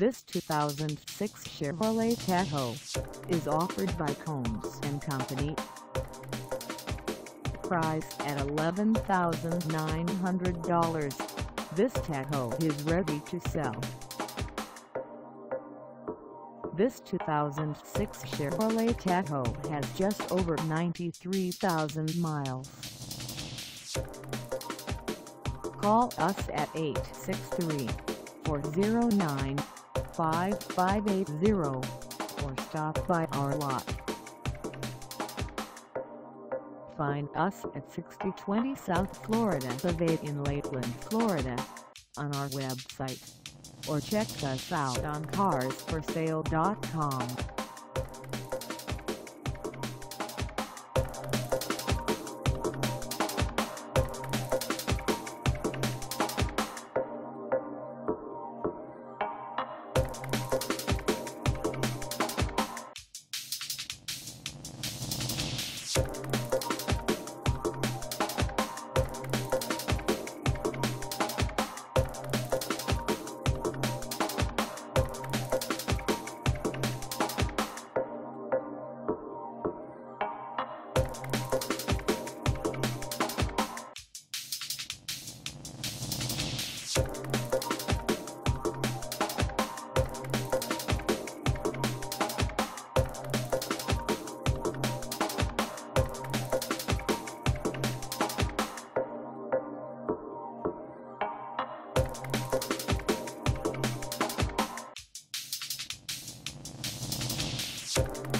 This 2006 Chevrolet Tahoe is offered by Combs and Company. Price at $11,900. This Tahoe is ready to sell. This 2006 Chevrolet Tahoe has just over 93,000 miles. Call us at 863 409 5580 or stop by our lot. Find us at 6020 South Florida Ave in Lakeland, Florida on our website or check us out on carsforsale.com. Thank